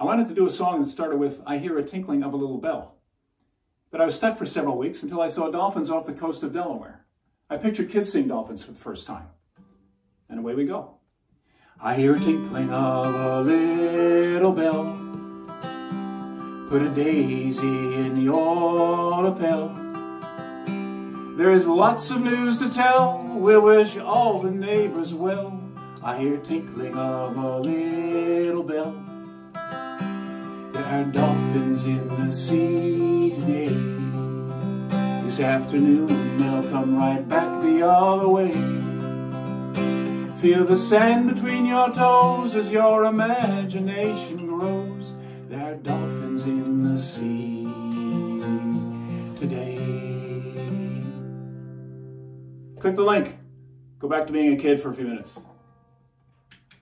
I wanted to do a song that started with, I hear a tinkling of a little bell. But I was stuck for several weeks until I saw dolphins off the coast of Delaware. I pictured kids seeing dolphins for the first time. And away we go. I hear a tinkling of a little bell. Put a daisy in your lapel. There is lots of news to tell. We wish all the neighbors well. I hear tinkling of a little are dolphins in the sea today. This afternoon they'll come right back the other way. Feel the sand between your toes as your imagination grows. There are dolphins in the sea today. Click the link. Go back to being a kid for a few minutes.